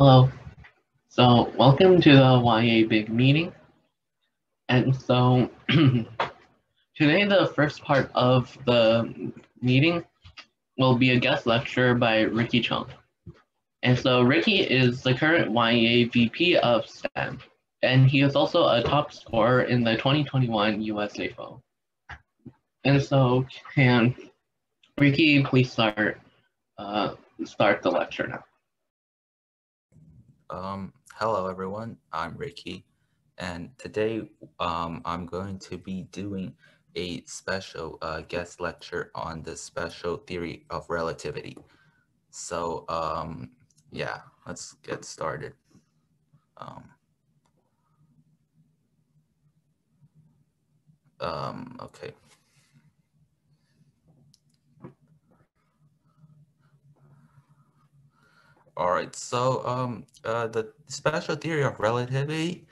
Hello. So, welcome to the YEA Big Meeting. And so, today, the first part of the meeting will be a guest lecture by Ricky Chung. And so, Ricky is the current YEA VP of STEM, and he is also a top scorer in the 2021 USAPhO. And so, can Ricky please start uh, start the lecture now? Um, hello, everyone. I'm Ricky, and today um, I'm going to be doing a special uh, guest lecture on the special theory of relativity. So, um, yeah, let's get started. Um, um, okay. All right, so um, uh, the special theory of relativity,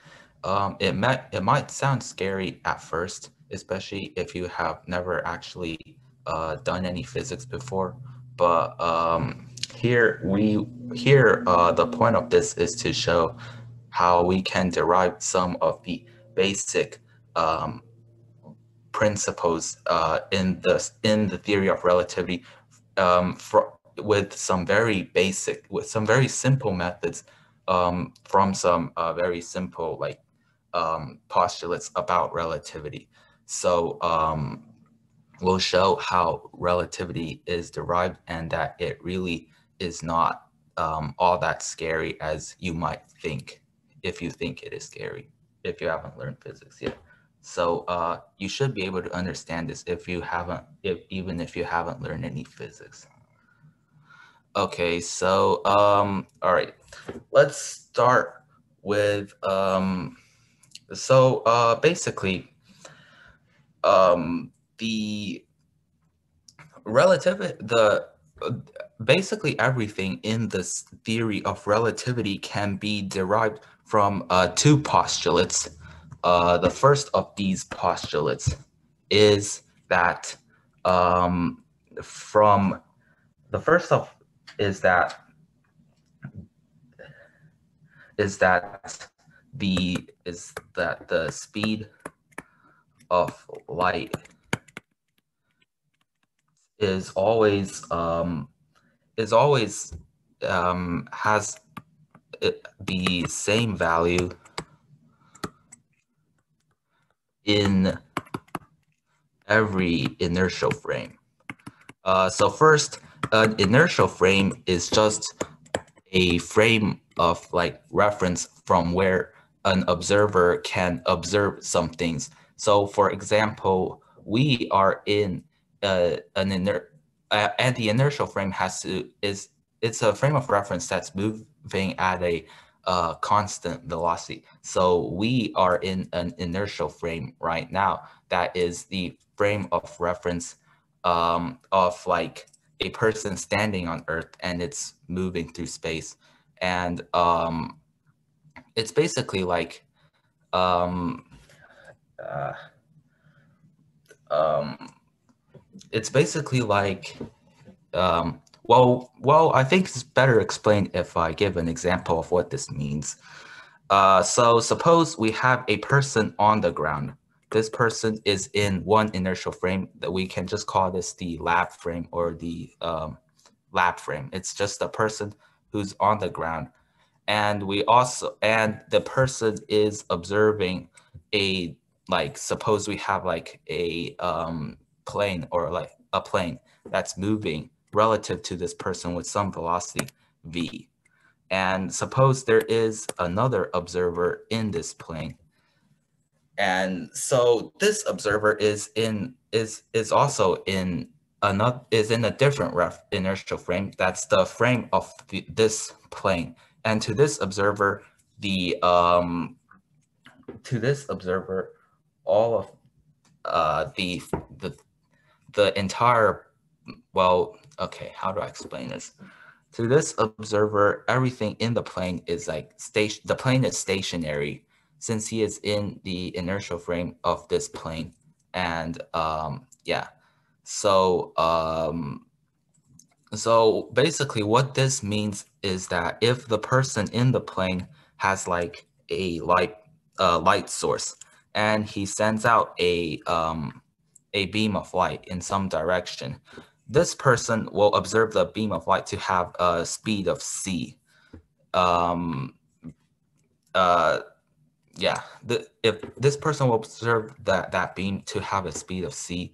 um, it might it might sound scary at first, especially if you have never actually uh, done any physics before. But um, here we here uh, the point of this is to show how we can derive some of the basic um, principles uh, in the in the theory of relativity um, for, with some very basic, with some very simple methods um, from some uh, very simple like um, postulates about relativity. So um, we'll show how relativity is derived and that it really is not um, all that scary as you might think if you think it is scary, if you haven't learned physics yet. So uh, you should be able to understand this if you haven't, if even if you haven't learned any physics. Okay, so um, all right, let's start with um, so uh, basically, um, the relative the basically everything in this theory of relativity can be derived from uh, two postulates. Uh, the first of these postulates is that um, from the first of is that is that the is that the speed of light is always um, is always um, has the same value in every inertial frame. Uh, so first, an inertial frame is just a frame of like reference from where an observer can observe some things. So for example, we are in uh, an inert, uh, and the inertial frame has to, is, it's a frame of reference that's moving at a uh, constant velocity. So we are in an inertial frame right now. That is the frame of reference um, of like a person standing on Earth and it's moving through space. And um, it's basically like, um, uh, um, it's basically like, um, well, well, I think it's better explained if I give an example of what this means. Uh, so suppose we have a person on the ground this person is in one inertial frame that we can just call this the lab frame or the um, lab frame. It's just the person who's on the ground. And we also, and the person is observing a, like, suppose we have like a um, plane or like a plane that's moving relative to this person with some velocity v. And suppose there is another observer in this plane and so this observer is in is is also in another is in a different ref inertial frame. That's the frame of the, this plane. And to this observer the um to this observer all of uh the the the entire well okay how do i explain this? To this observer everything in the plane is like station the plane is stationary since he is in the inertial frame of this plane. And um, yeah, so um, so basically what this means is that if the person in the plane has like a light uh, light source and he sends out a um, a beam of light in some direction, this person will observe the beam of light to have a speed of c. Um, uh, yeah, the, if this person will observe that, that beam to have a speed of c,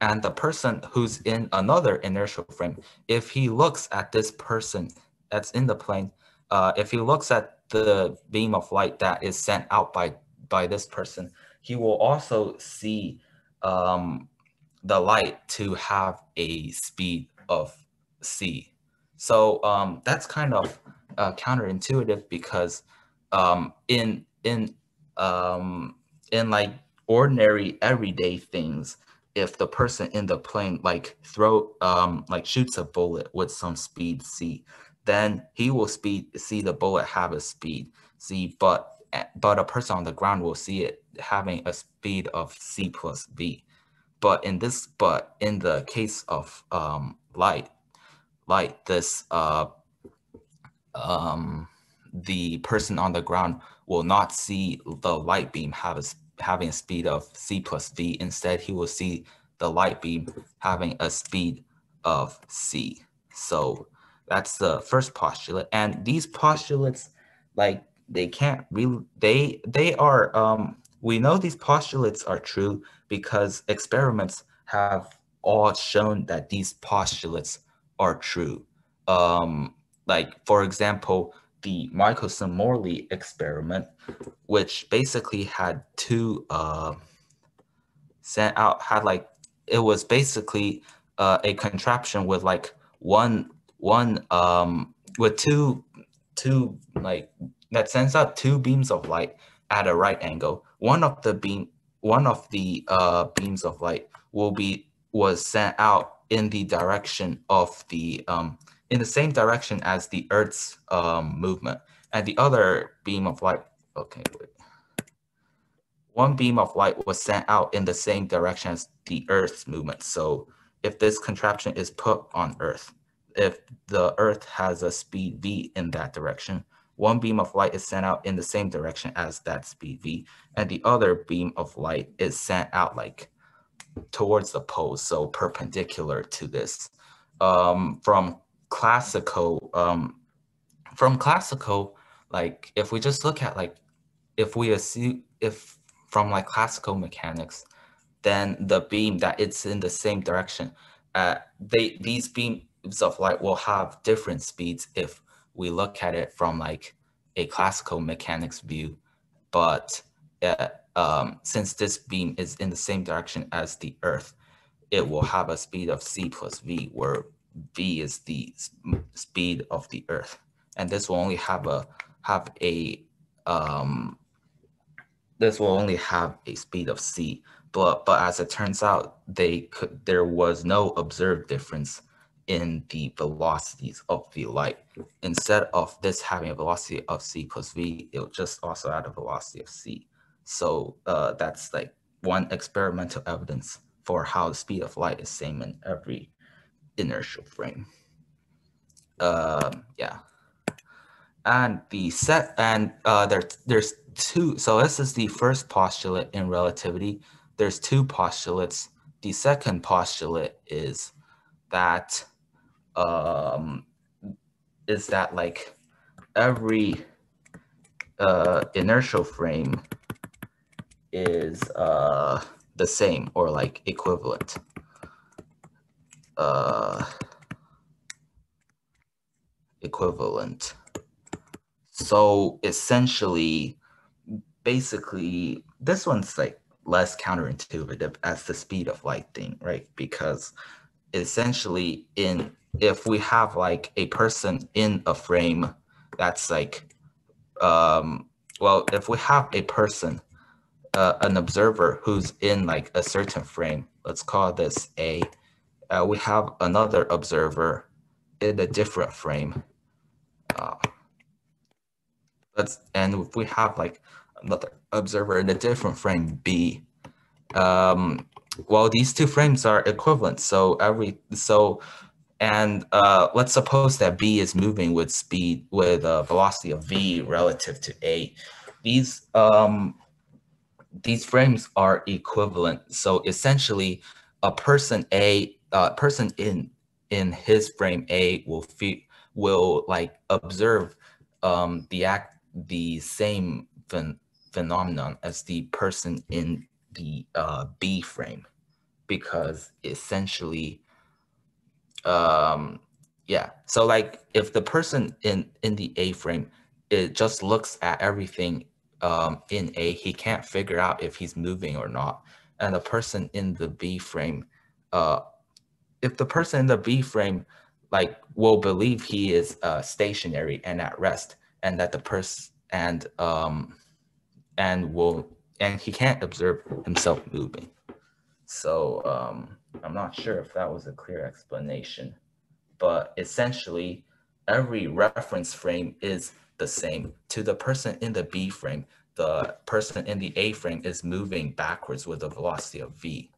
and the person who's in another inertial frame, if he looks at this person that's in the plane, uh, if he looks at the beam of light that is sent out by, by this person, he will also see um, the light to have a speed of c. So um, that's kind of uh, counterintuitive because um, in in um, in like ordinary everyday things, if the person in the plane like throw um, like shoots a bullet with some speed c, then he will speed see the bullet have a speed c, but but a person on the ground will see it having a speed of c plus v. But in this, but in the case of um, light, light, this uh, um, the person on the ground will not see the light beam have a, having a speed of c plus v. Instead, he will see the light beam having a speed of c. So that's the first postulate. And these postulates, like they can't really, they they are um, we know these postulates are true because experiments have all shown that these postulates are true. Um, like, for example, the Michelson-Morley experiment, which basically had two uh, sent out, had like, it was basically uh, a contraption with like one, one, um, with two, two, like, that sends out two beams of light at a right angle. One of the beam one of the uh, beams of light will be was sent out in the direction of the um, in the same direction as the Earth's um, movement, and the other beam of light. Okay, wait. One beam of light was sent out in the same direction as the Earth's movement. So if this contraption is put on Earth, if the Earth has a speed v in that direction, one beam of light is sent out in the same direction as that speed v, and the other beam of light is sent out like towards the pole, so perpendicular to this. Um, from classical, um, from classical, like if we just look at like, if we assume, if from like classical mechanics, then the beam that it's in the same direction, uh, they these beams of light will have different speeds if we look at it from like a classical mechanics view, but uh, um, since this beam is in the same direction as the Earth, it will have a speed of c plus v, where v is the speed of the Earth, and this will only have a have a um, this will only have a speed of c. But but as it turns out, they could there was no observed difference in the velocities of the light. Instead of this having a velocity of c plus v, it will just also add a velocity of c. So uh, that's like one experimental evidence for how the speed of light is same in every inertial frame. Uh, yeah. And the set and uh, there, there's two. So this is the first postulate in relativity. There's two postulates. The second postulate is that um, is that like every uh, inertial frame is uh, the same or like equivalent. Uh, equivalent. So essentially, basically, this one's like less counterintuitive as the speed of light thing, right? Because essentially in if we have like a person in a frame that's like um well if we have a person uh, an observer who's in like a certain frame let's call this a uh, we have another observer in a different frame uh, let's and if we have like another observer in a different frame b um well these two frames are equivalent so every so and uh, let's suppose that B is moving with speed with a velocity of V relative to A. These um, these frames are equivalent. So essentially, a person A, uh, person in in his frame A will feel will like observe um, the act the same phen phenomenon as the person in the uh, B frame. Because essentially um yeah. So like if the person in in the a frame it just looks at everything um in a he can't figure out if he's moving or not. And the person in the b frame uh if the person in the b frame like will believe he is uh stationary and at rest and that the person and um and will and he can't observe himself moving so um I'm not sure if that was a clear explanation, but essentially every reference frame is the same. To the person in the B frame, the person in the A frame is moving backwards with a velocity of V.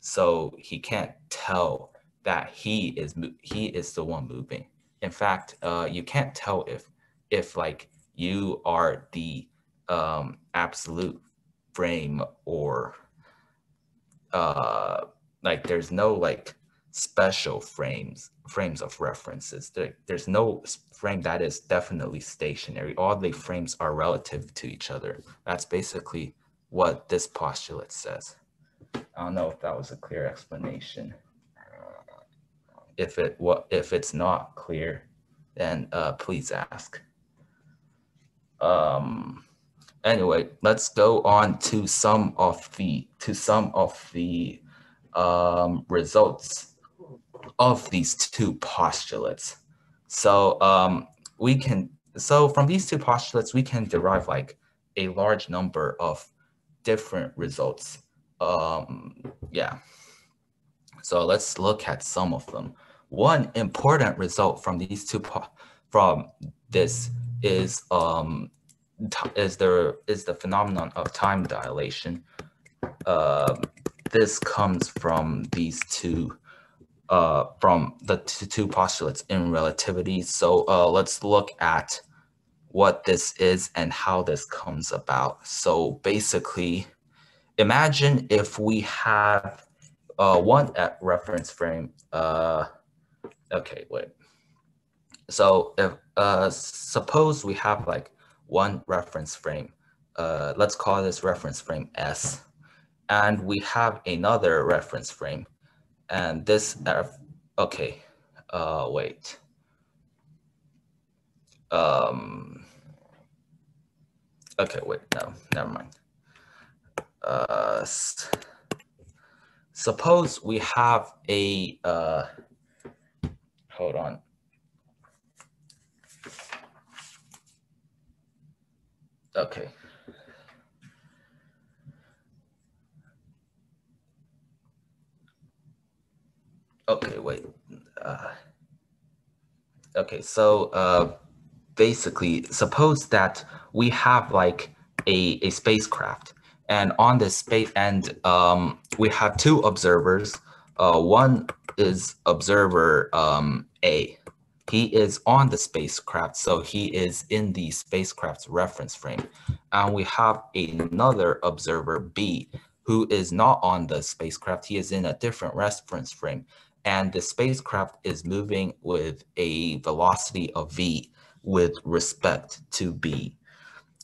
So he can't tell that he is he is the one moving. In fact, uh, you can't tell if if like you are the um, absolute frame or uh, like there's no like special frames frames of references. There, there's no frame that is definitely stationary. All the frames are relative to each other. That's basically what this postulate says. I don't know if that was a clear explanation if it what if it's not clear then uh, please ask um anyway let's go on to some of the to some of the um, results of these two postulates. So um, we can, so from these two postulates, we can derive like a large number of different results. Um, yeah. So let's look at some of them. One important result from these two, from this is um, is the is the phenomenon of time dilation. Uh, this comes from these two uh, from the two postulates in relativity. So uh, let's look at what this is and how this comes about. So basically, imagine if we have uh, one reference frame. Okay, wait. So if uh, suppose we have like one reference frame. Uh, let's call this reference frame S and we have another reference frame. And this, okay, uh, wait. Um, okay, wait, no, never mind. Uh, suppose we have a, uh, hold on. Okay. Okay, wait. Uh, okay, so uh, basically, suppose that we have like a, a spacecraft, and on this space, and um, we have two observers. Uh, one is observer um, A. He is on the spacecraft, so he is in the spacecraft's reference frame. And we have another observer B, who is not on the spacecraft. He is in a different reference frame and the spacecraft is moving with a velocity of v with respect to b.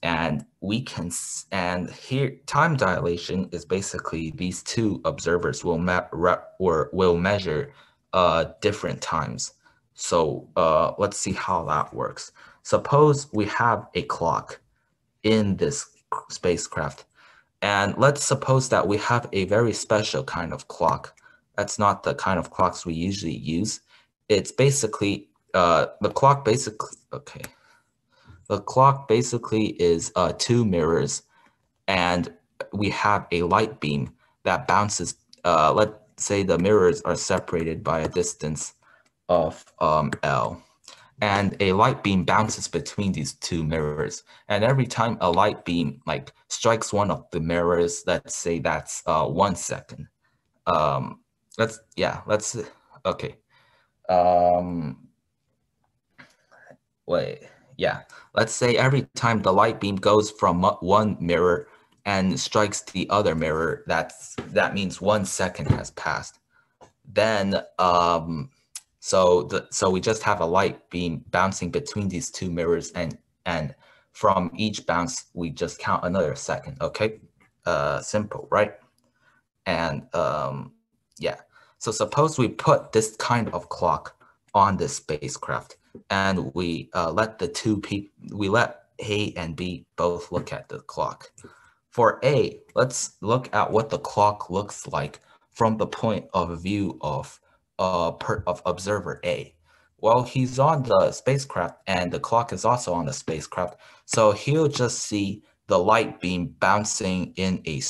And we can, and here time dilation is basically these two observers will map or will measure uh, different times. So uh, let's see how that works. Suppose we have a clock in this spacecraft. And let's suppose that we have a very special kind of clock that's not the kind of clocks we usually use. It's basically, uh, the clock basically, okay. The clock basically is uh, two mirrors and we have a light beam that bounces, uh, let's say the mirrors are separated by a distance of um, L. And a light beam bounces between these two mirrors. And every time a light beam like strikes one of the mirrors, let's say that's uh, one second, um, let's yeah let's okay. Um, wait, yeah. Let's say every time the light beam goes from one mirror and strikes the other mirror, that's that means one second has passed. Then, um, so the so we just have a light beam bouncing between these two mirrors, and and from each bounce we just count another second. Okay, uh, simple, right? And um, yeah. So suppose we put this kind of clock on this spacecraft and we uh, let the two people, we let A and B both look at the clock. For A, let's look at what the clock looks like from the point of view of uh, per, of observer A. Well, he's on the spacecraft and the clock is also on the spacecraft. So he'll just see the light beam bouncing in a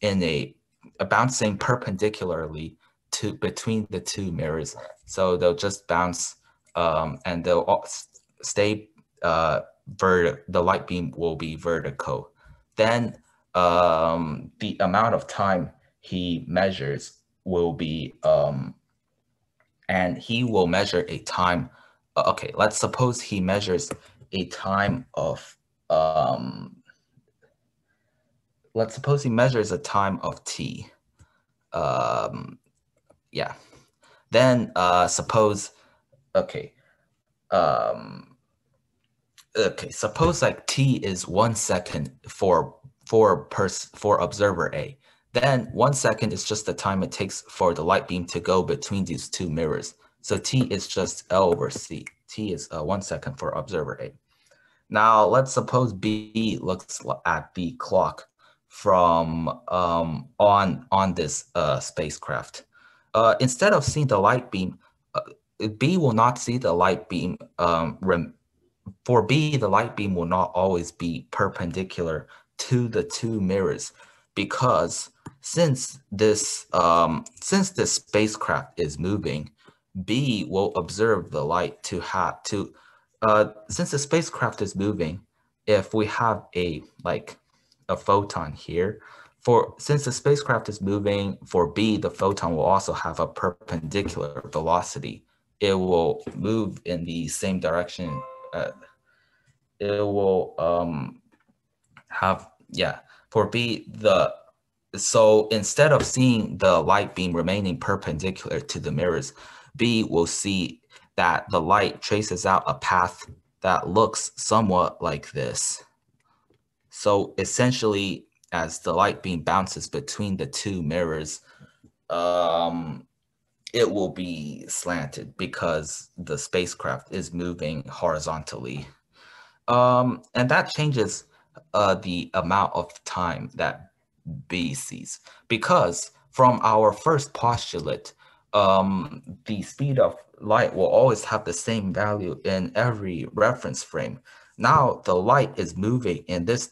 in a, a bouncing perpendicularly to between the two mirrors. So they'll just bounce um, and they'll stay uh, vert. The light beam will be vertical. Then um, the amount of time he measures will be, um, and he will measure a time. Uh, okay, let's suppose he measures a time of, um, let's suppose he measures a time of t. Um, yeah. Then uh, suppose, okay, um, okay, suppose like t is one second for for pers for observer A. Then one second is just the time it takes for the light beam to go between these two mirrors. So t is just L over c. t is uh, one second for observer A. Now let's suppose B looks at the clock from um, on on this uh, spacecraft uh, instead of seeing the light beam, B will not see the light beam. Um, for B, the light beam will not always be perpendicular to the two mirrors because since this um, since this spacecraft is moving, B will observe the light to have to uh, since the spacecraft is moving. If we have a like a photon here, for since the spacecraft is moving for B, the photon will also have a perpendicular velocity. It will move in the same direction. Uh, it will um, have yeah for B the so instead of seeing the light beam remaining perpendicular to the mirrors, B will see that the light traces out a path that looks somewhat like this. So essentially, as the light beam bounces between the two mirrors, um, it will be slanted because the spacecraft is moving horizontally. Um, and that changes uh, the amount of time that B sees because from our first postulate, um, the speed of light will always have the same value in every reference frame. Now the light is moving in this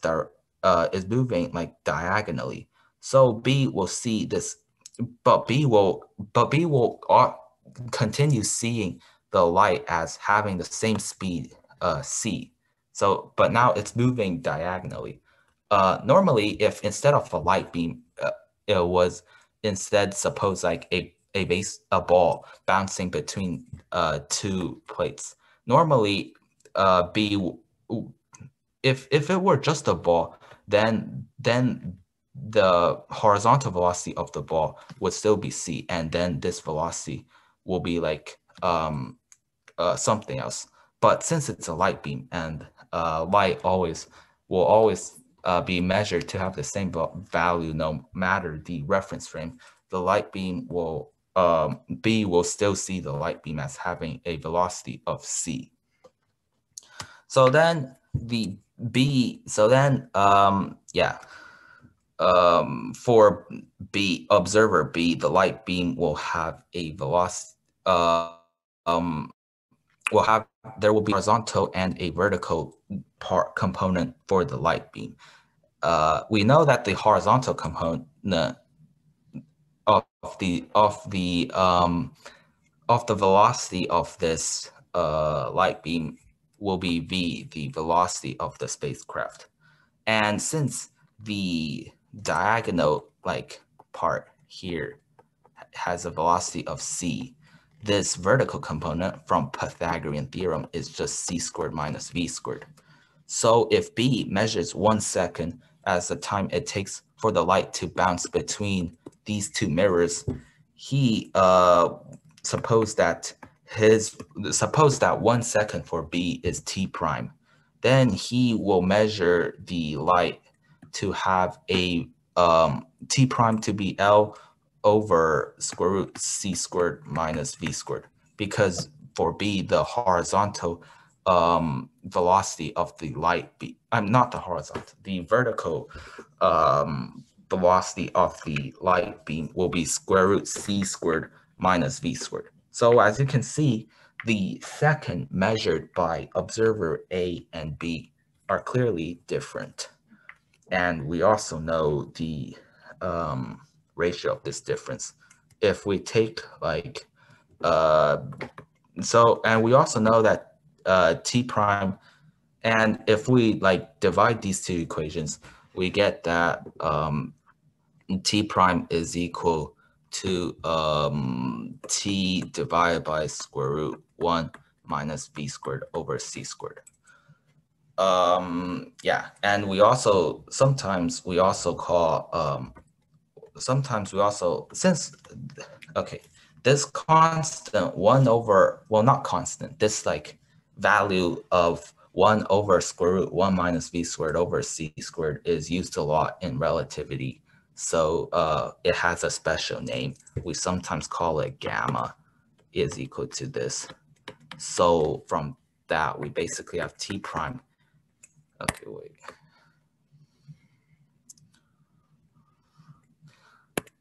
uh, is moving like diagonally. So B will see this, but B will, but B will uh, continue seeing the light as having the same speed uh, C. So, but now it's moving diagonally. Uh, normally, if instead of a light beam, uh, it was instead suppose like a a base a ball bouncing between uh, two plates. Normally, uh, B if if it were just a ball, then then the horizontal velocity of the ball would still be c, and then this velocity will be like um, uh, something else. But since it's a light beam and uh, light always will always uh, be measured to have the same value no matter the reference frame, the light beam will um, B will still see the light beam as having a velocity of c. So then the B, so then, um, yeah, um, for B, observer B, the light beam will have a velocity, uh, um, will have, there will be horizontal and a vertical part component for the light beam. Uh, we know that the horizontal component of the, of the, um, of the velocity of this uh, light beam will be v, the velocity of the spacecraft. And since the diagonal like part here has a velocity of c, this vertical component from Pythagorean theorem is just c squared minus v squared. So if b measures one second as the time it takes for the light to bounce between these two mirrors, he uh, suppose that his suppose that one second for b is t prime. Then he will measure the light to have a um, t prime to be L over square root c squared minus v squared because for b the horizontal um, velocity of the light be I'm not the horizontal the vertical um, velocity of the light beam will be square root c squared minus v squared. So as you can see, the second measured by observer A and B are clearly different. And we also know the um, ratio of this difference. If we take like, uh, so, and we also know that uh, T prime, and if we like divide these two equations, we get that um, T prime is equal to um, T divided by square root one minus V squared over C squared um yeah and we also sometimes we also call um sometimes we also since okay this constant one over well not constant this like value of one over square root one minus v squared over c squared is used a lot in relativity. So uh it has a special name. We sometimes call it gamma is equal to this. So from that we basically have t prime Okay, wait.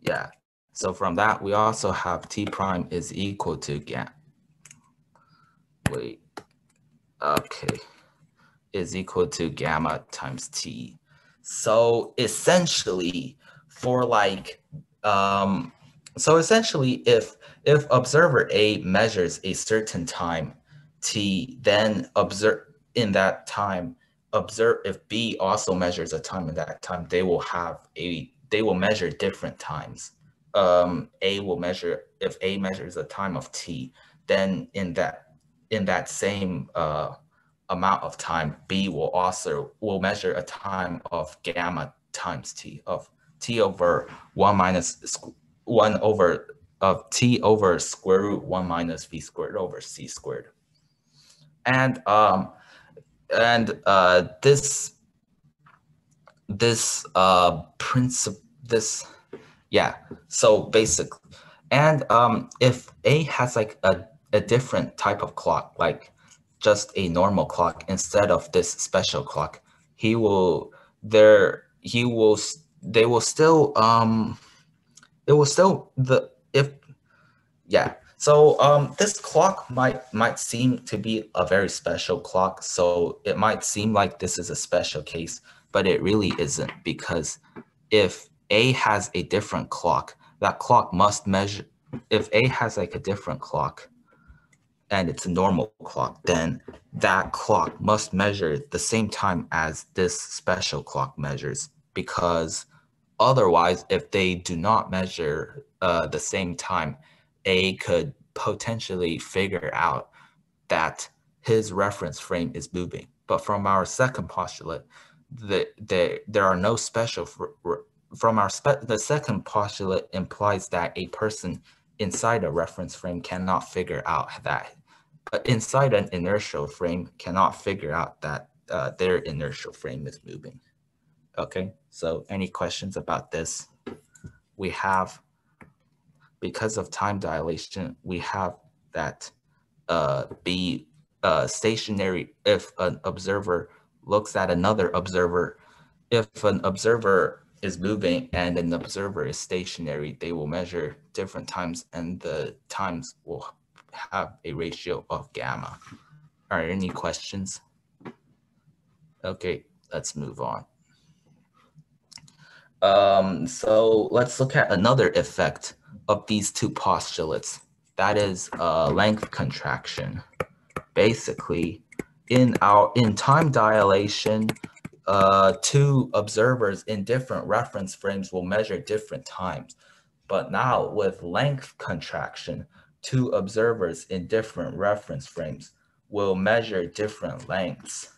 Yeah, so from that, we also have T prime is equal to gamma. Wait, okay, is equal to gamma times T. So essentially for like, um, so essentially if, if observer A measures a certain time T, then observe in that time, observe if B also measures a time in that time, they will have a they will measure different times. Um, a will measure if A measures a time of T, then in that in that same uh, amount of time, B will also will measure a time of gamma times T of T over one minus one over of T over square root one minus V squared over C squared. And um, and uh, this this uh principle this yeah so basically and um if a has like a, a different type of clock like just a normal clock instead of this special clock he will there he will they will still um it will still the if yeah so um, this clock might might seem to be a very special clock. So it might seem like this is a special case, but it really isn't because if A has a different clock, that clock must measure, if A has like a different clock and it's a normal clock, then that clock must measure the same time as this special clock measures because otherwise, if they do not measure uh, the same time, a could potentially figure out that his reference frame is moving. But from our second postulate, the, the, there are no special, from our, spe the second postulate implies that a person inside a reference frame cannot figure out that, but inside an inertial frame cannot figure out that uh, their inertial frame is moving. Okay, so any questions about this? We have because of time dilation, we have that uh, be uh, stationary if an observer looks at another observer. If an observer is moving and an observer is stationary, they will measure different times and the times will have a ratio of gamma. Are there any questions? Okay, let's move on. Um, so let's look at another effect of these two postulates. That is uh, length contraction. Basically, in our in time dilation, uh, two observers in different reference frames will measure different times. But now with length contraction, two observers in different reference frames will measure different lengths.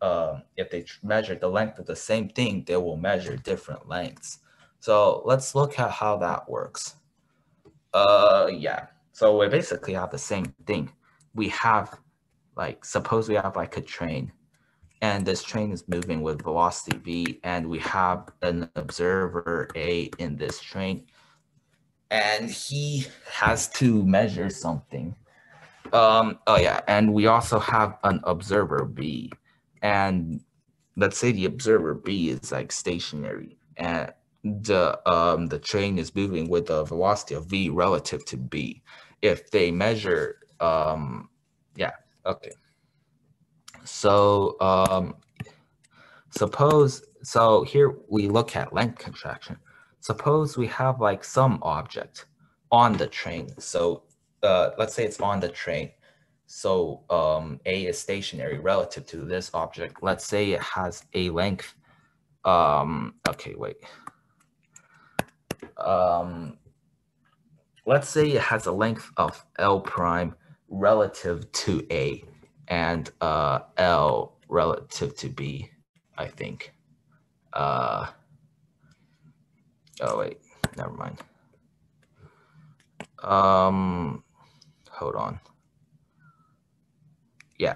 Um, if they measure the length of the same thing, they will measure different lengths. So let's look at how that works. Uh, yeah, so we basically have the same thing. We have like, suppose we have like a train and this train is moving with velocity v and we have an observer a in this train and he has to measure something um oh yeah and we also have an observer b and let's say the observer b is like stationary and the um the train is moving with a velocity of v relative to b if they measure um yeah okay so um, suppose, so here we look at length contraction. Suppose we have like some object on the train. So uh, let's say it's on the train. So um, A is stationary relative to this object. Let's say it has a length. Um, okay, wait. Um, let's say it has a length of L prime relative to A and uh, L relative to B, I think. Uh, oh, wait, never mind. Um, hold on. Yeah,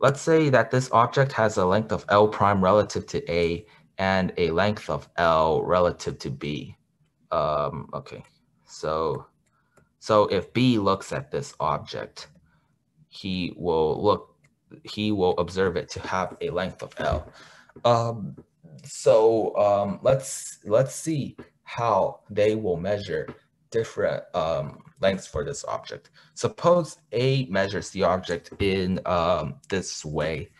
let's say that this object has a length of L prime relative to A and a length of L relative to B. Um, okay, so, so if B looks at this object, he will look he will observe it to have a length of L. Um, so um, let's let's see how they will measure different um, lengths for this object. Suppose A measures the object in um, this way.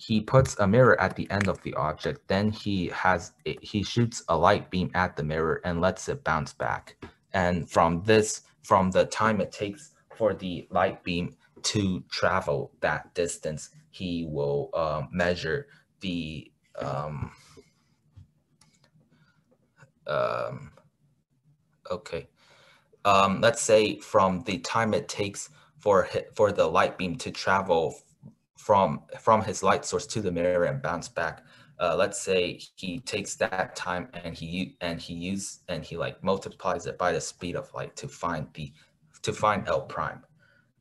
He puts a mirror at the end of the object. Then he has he shoots a light beam at the mirror and lets it bounce back. And from this, from the time it takes for the light beam to travel that distance, he will um, measure the um, um, okay. Um, let's say from the time it takes for for the light beam to travel from from his light source to the mirror and bounce back. Uh, let's say he takes that time and he and he use and he like multiplies it by the speed of light to find the to find L prime.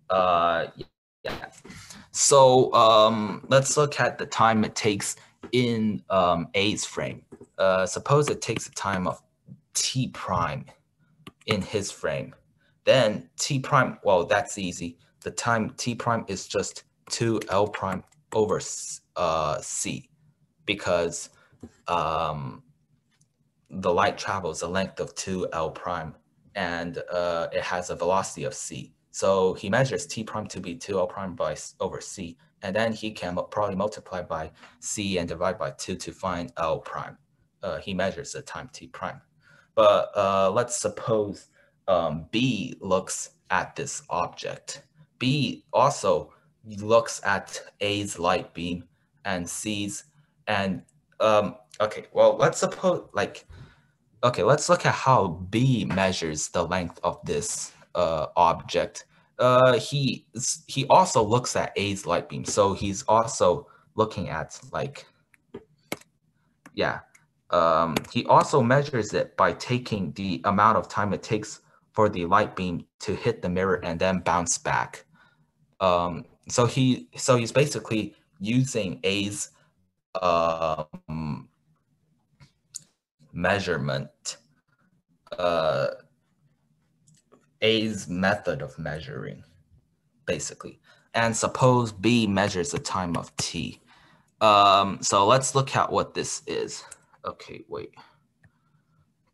Uh, yeah. So um, let's look at the time it takes in um, A's frame. Uh, suppose it takes a time of T prime in his frame. Then T prime, well, that's easy. The time T prime is just 2L prime over uh, C because um, the light travels a length of 2L prime and uh, it has a velocity of C. So he measures t prime to be 2l prime by over c, and then he can probably multiply by c and divide by 2 to find l prime. Uh, he measures the time t prime. But uh, let's suppose um, B looks at this object. B also looks at A's light beam and sees, and um, okay, well, let's suppose like, okay, let's look at how B measures the length of this uh, object, uh, he he also looks at A's light beam. So he's also looking at like, yeah. Um, he also measures it by taking the amount of time it takes for the light beam to hit the mirror and then bounce back. Um, so he so he's basically using A's um, measurement uh, A's method of measuring, basically. And suppose B measures the time of T. Um, so let's look at what this is. Okay, wait.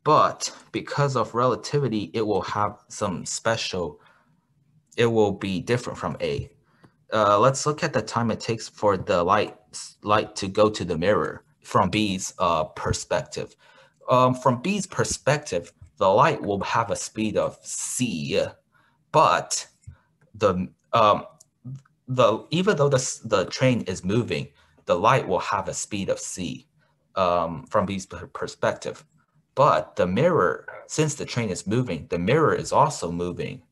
But because of relativity, it will have some special, it will be different from A. Uh, let's look at the time it takes for the light, light to go to the mirror from B's uh, perspective. Um, from B's perspective, the light will have a speed of c, but the um, the even though the the train is moving, the light will have a speed of c um, from B's perspective. But the mirror, since the train is moving, the mirror is also moving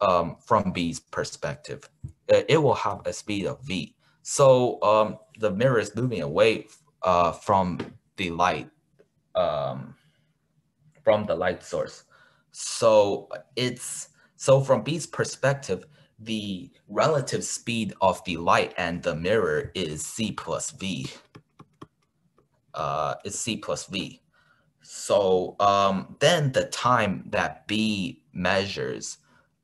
um, from B's perspective. It, it, will have a speed of V. So um, the mirror is moving away uh, from the light, um, from the light source. So it's so from B's perspective, the relative speed of the light and the mirror is c plus v. Uh, is c plus v. So um, then the time that B measures,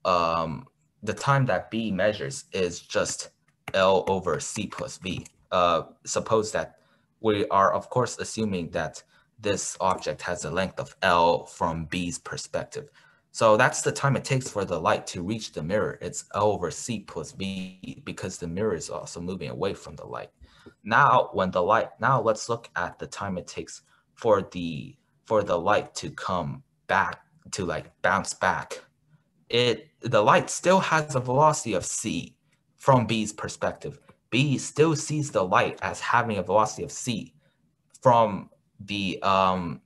um, the time that B measures is just L over C plus V. Uh, suppose that we are, of course, assuming that this object has a length of L from B's perspective. So that's the time it takes for the light to reach the mirror. It's L over C plus V because the mirror is also moving away from the light. Now, when the light, now let's look at the time it takes for the for the light to come back to like bounce back. It the light still has a velocity of c from B's perspective. B still sees the light as having a velocity of c from the um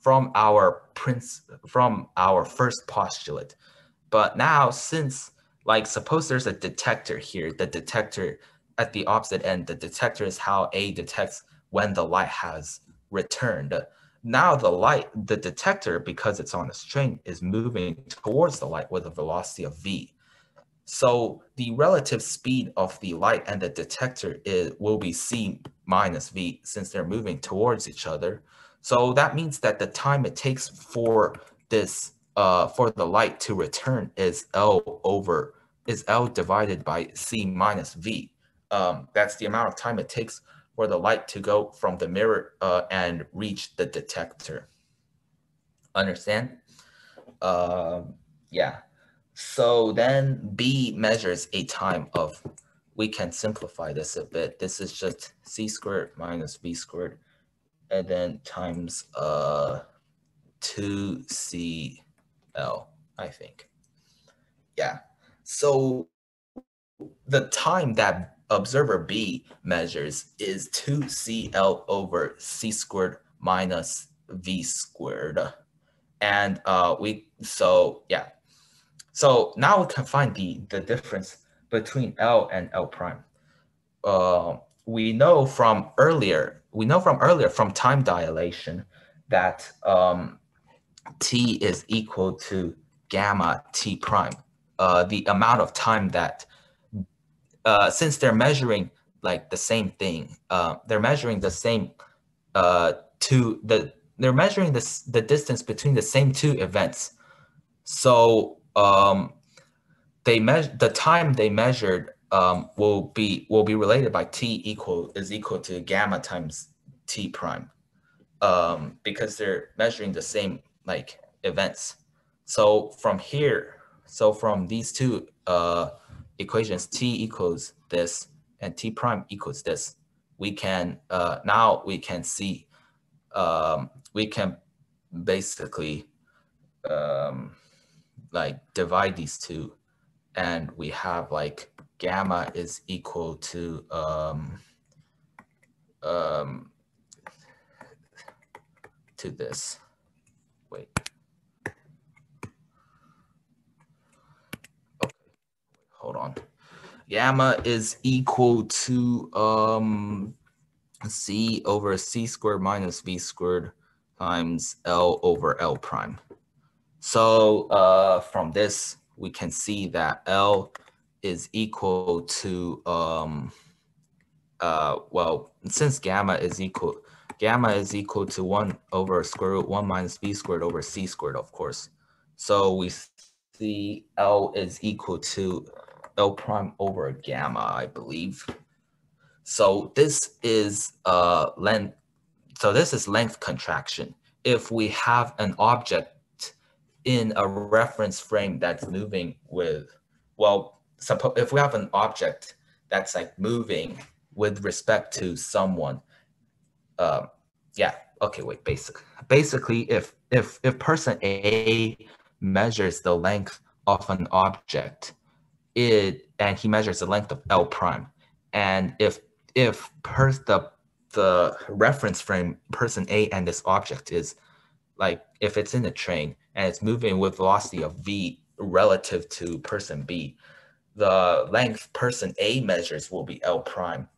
from our prince from our first postulate. But now since like suppose there's a detector here, the detector at the opposite end, the detector is how A detects when the light has returned. Now the light, the detector, because it's on a string, is moving towards the light with a velocity of v. So the relative speed of the light and the detector is, will be c minus v since they're moving towards each other. So that means that the time it takes for this uh, for the light to return is L over is L divided by C minus V. Um, that's the amount of time it takes for the light to go from the mirror uh, and reach the detector. Understand? Uh, yeah. So then B measures a time of, we can simplify this a bit. This is just C squared minus B squared and then times uh, 2CL, I think. Yeah. So the time that observer B measures is 2CL over C squared minus V squared. And uh, we, so yeah. So now we can find the, the difference between L and L prime. Uh, we know from earlier, we know from earlier from time dilation that um, T is equal to gamma T prime. Uh, the amount of time that uh, since they're measuring like the same thing, uh, they're measuring the same uh, two the they're measuring this the distance between the same two events. So um, they measure the time they measured um, will be will be related by t equal is equal to gamma times t prime um, because they're measuring the same like events. So from here, so from these two uh, equations, t equals this and t prime equals this, we can, uh, now we can see, um, we can basically um, like divide these two and we have like gamma is equal to um, um, to this. Wait. Hold on. Gamma is equal to um, C over C squared minus V squared times L over L prime. So uh, from this, we can see that L is equal to, um, uh, well, since gamma is equal, gamma is equal to 1 over square root 1 minus v squared over c squared, of course. So we see L is equal to L prime over gamma, I believe. So this is uh, length. So this is length contraction. If we have an object in a reference frame that's moving with, well, suppose if we have an object that's like moving with respect to someone, uh, yeah, okay, wait, basic. Basically, if if if person A measures the length of an object it and he measures the length of L prime. And if if per the the reference frame person A and this object is like if it's in a train and it's moving with velocity of v relative to person B. The length person A measures will be L prime,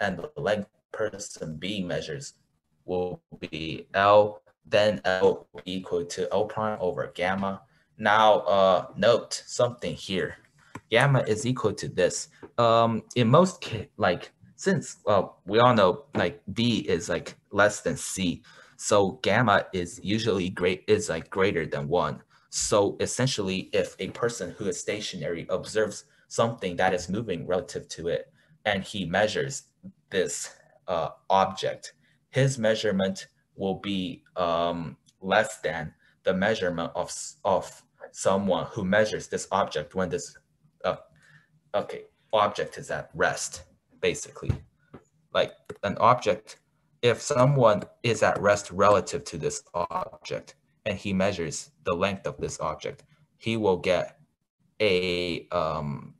and the length person B measures will be L, then L equal to L prime over gamma. Now, uh, note something here. Gamma is equal to this. Um, in most like since well, we all know like B is like less than C, so gamma is usually great is like greater than one. So essentially, if a person who is stationary observes something that is moving relative to it, and he measures this uh, object, his measurement will be um, less than the measurement of of someone who measures this object when this okay object is at rest basically like an object, if someone is at rest relative to this object and he measures the length of this object, he will get a um,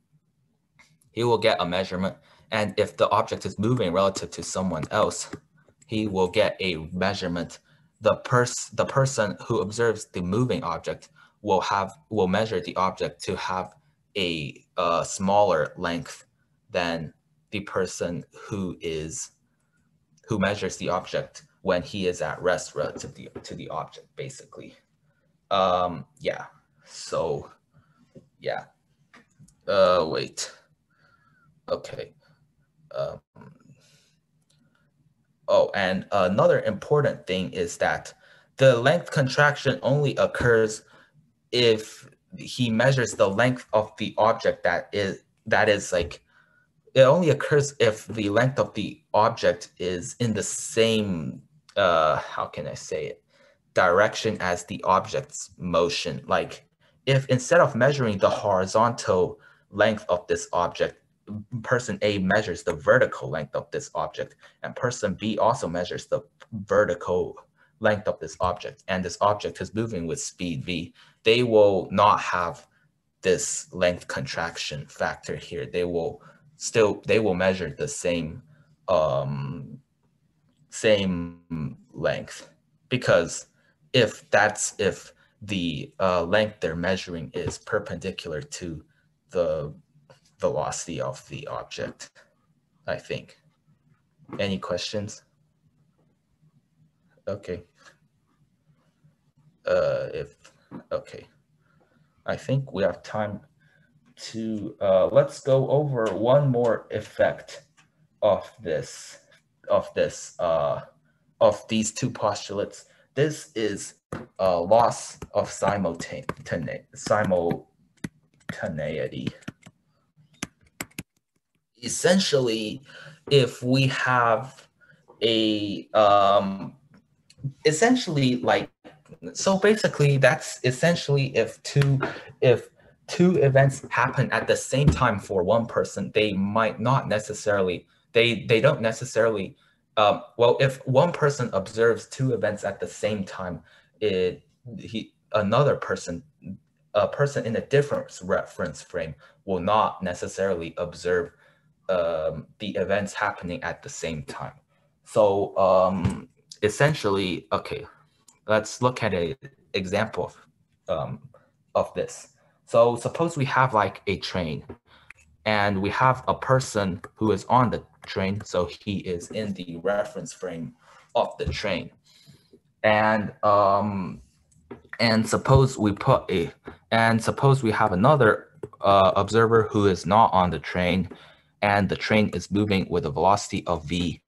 he will get a measurement. And if the object is moving relative to someone else, he will get a measurement. The pers the person who observes the moving object will have will measure the object to have a uh, smaller length than the person who is who measures the object when he is at rest relative to the, to the object, basically. Um, yeah, so yeah. Uh, wait. Okay. Um, oh, and another important thing is that the length contraction only occurs if he measures the length of the object that is that is like it only occurs if the length of the object is in the same, uh, how can I say it, direction as the object's motion. Like if instead of measuring the horizontal length of this object, person A measures the vertical length of this object, and person B also measures the vertical length of this object, and this object is moving with speed V, they will not have this length contraction factor here. They will still they will measure the same um, same length because if that's if the uh, length they're measuring is perpendicular to the velocity of the object, I think. Any questions? Okay. Uh, if, okay. I think we have time to uh, let's go over one more effect of this of this uh, of these two postulates. This is a loss of simultaneity. Essentially, if we have a um, essentially like so basically that's essentially if two if two events happen at the same time for one person, they might not necessarily, they, they don't necessarily, um, well, if one person observes two events at the same time, it, he, another person, a person in a different reference frame will not necessarily observe um, the events happening at the same time. So um, essentially, okay, let's look at an example of, um, of this. So suppose we have like a train and we have a person who is on the train. So he is in the reference frame of the train. And um, and suppose we put a and suppose we have another uh, observer who is not on the train and the train is moving with a velocity of v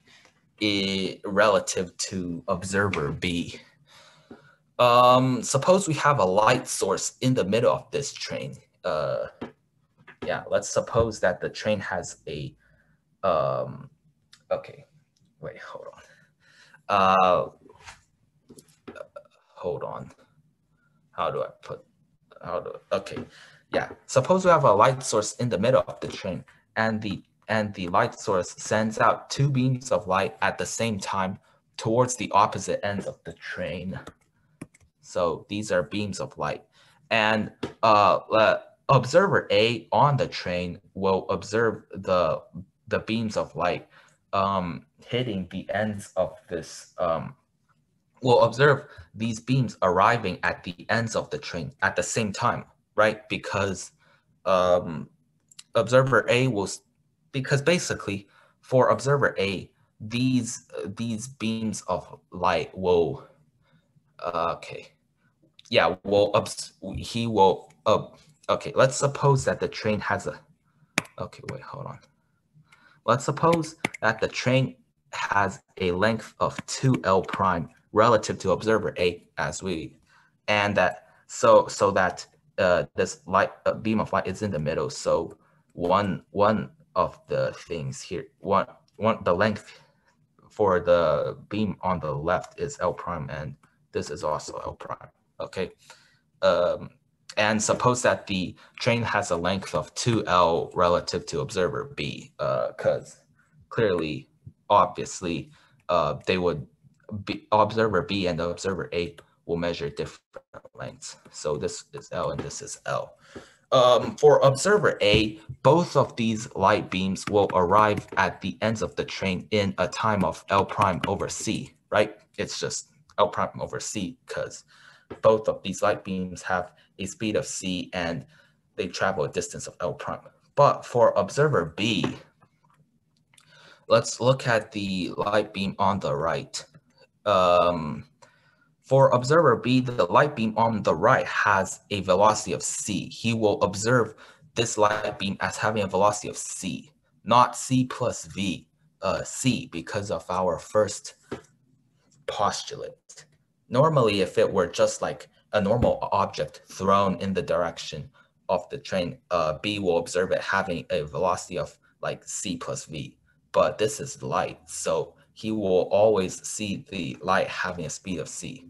relative to observer b um, suppose we have a light source in the middle of this train. Uh, yeah, let's suppose that the train has a, um, okay, wait, hold on. Uh, hold on. How do I put, how do, okay. Yeah, suppose we have a light source in the middle of the train and the, and the light source sends out two beams of light at the same time towards the opposite ends of the train. So these are beams of light. And uh, uh, observer A on the train will observe the, the beams of light um, hitting the ends of this, um, will observe these beams arriving at the ends of the train at the same time. right? Because um, observer A will, because basically for observer A, these these beams of light will, uh, okay, yeah, will he will okay. Let's suppose that the train has a, okay, wait, hold on. Let's suppose that the train has a length of 2L prime relative to observer A as we, and that so so that uh, this light uh, beam of light is in the middle. So one one of the things here, one one the length for the beam on the left is L prime, and this is also L prime. Okay, um, and suppose that the train has a length of 2L relative to observer B, because uh, clearly, obviously, uh, they would be observer B and observer A will measure different lengths. So this is L and this is L. Um, for observer A, both of these light beams will arrive at the ends of the train in a time of L prime over C, right? It's just L prime over C because both of these light beams have a speed of C and they travel a distance of L prime. But for observer B, let's look at the light beam on the right. Um, for observer B, the light beam on the right has a velocity of c. He will observe this light beam as having a velocity of c, not c plus v, uh, c, because of our first postulate. Normally, if it were just like a normal object thrown in the direction of the train, uh, B will observe it having a velocity of like c plus v. But this is light, so he will always see the light having a speed of c.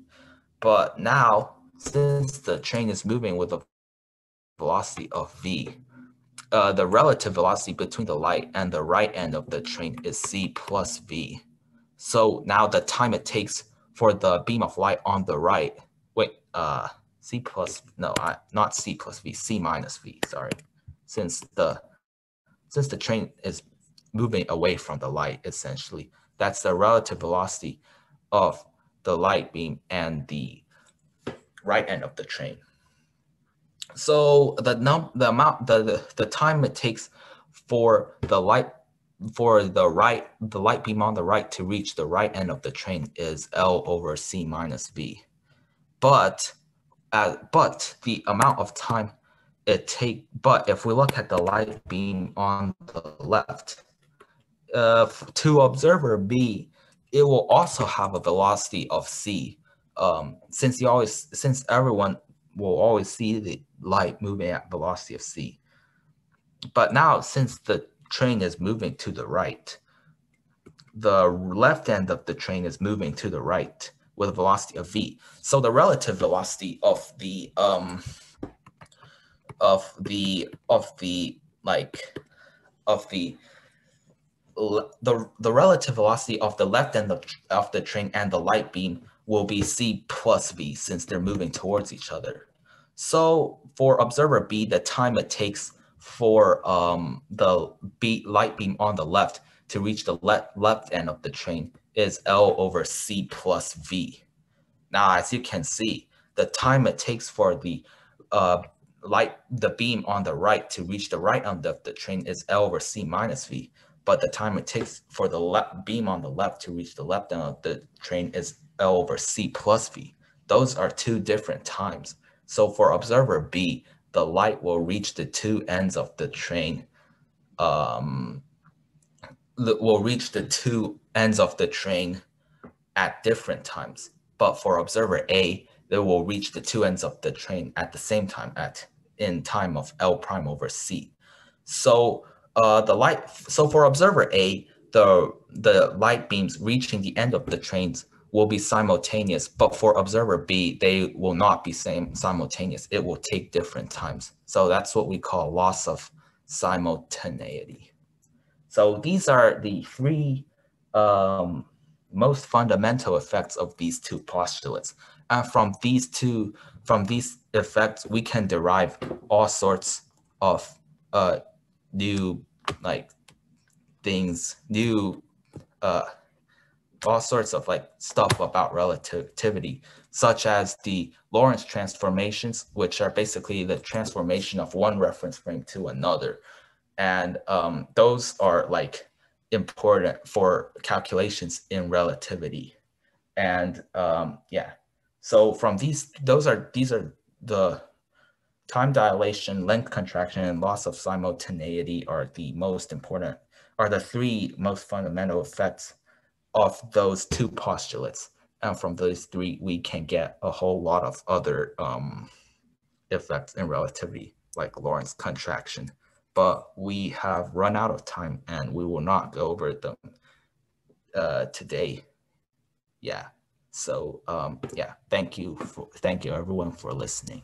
But now, since the train is moving with a velocity of v, uh, the relative velocity between the light and the right end of the train is c plus v. So now the time it takes for the beam of light on the right, wait, uh, c plus, no, I, not c plus v, c minus v, sorry. Since the, since the train is moving away from the light, essentially, that's the relative velocity of the light beam and the right end of the train. So the num the amount the, the the time it takes for the light for the right the light beam on the right to reach the right end of the train is L over C minus V. But uh, but the amount of time it take but if we look at the light beam on the left uh, to observer B it will also have a velocity of c. Um, since you always, since everyone will always see the light moving at velocity of c. But now, since the train is moving to the right, the left end of the train is moving to the right with a velocity of v. So the relative velocity of the um of the of the like of the the, the relative velocity of the left end of, of the train and the light beam will be c plus v since they're moving towards each other. So for observer B, the time it takes for um, the B light beam on the left to reach the le left end of the train is L over C plus V. Now, as you can see, the time it takes for the uh, light, the beam on the right to reach the right end of the train is L over C minus V but the time it takes for the left beam on the left to reach the left end of the train is L over C plus V. Those are two different times. So for observer B, the light will reach the two ends of the train, um, will reach the two ends of the train at different times. But for observer A, they will reach the two ends of the train at the same time at in time of L prime over C. So uh, the light, so for observer A, the, the light beams reaching the end of the trains will be simultaneous, but for observer B, they will not be same simultaneous. It will take different times. So that's what we call loss of simultaneity. So these are the three um, most fundamental effects of these two postulates. And from these two, from these effects, we can derive all sorts of uh, new like things, new uh, all sorts of like stuff about relativity, such as the Lorentz transformations, which are basically the transformation of one reference frame to another. And um, those are like important for calculations in relativity. And um, yeah, so from these, those are, these are the time dilation, length contraction, and loss of simultaneity are the most important, are the three most fundamental effects of those two postulates. And from those three, we can get a whole lot of other um, effects in relativity, like Lorentz contraction. But we have run out of time and we will not go over them uh, today. Yeah. So um, yeah, thank you. For, thank you everyone for listening.